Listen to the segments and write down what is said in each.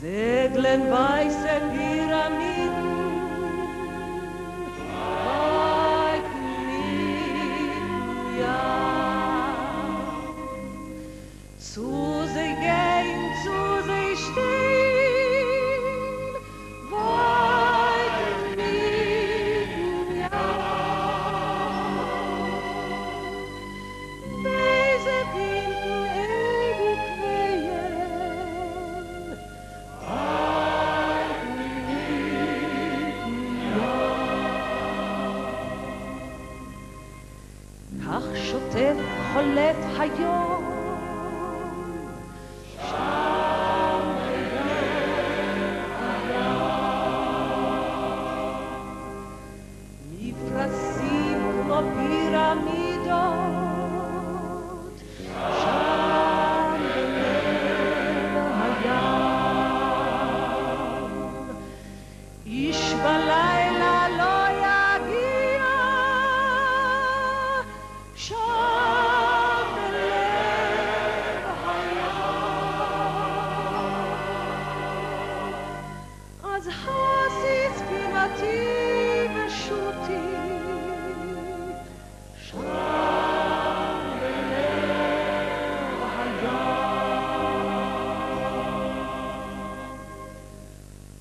Seglen weiße Pyramiden, weiten zu כך שוטף חולף היום.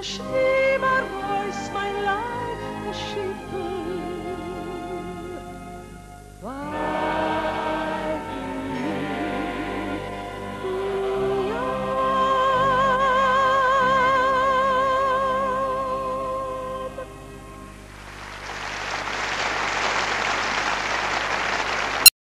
چشمی بر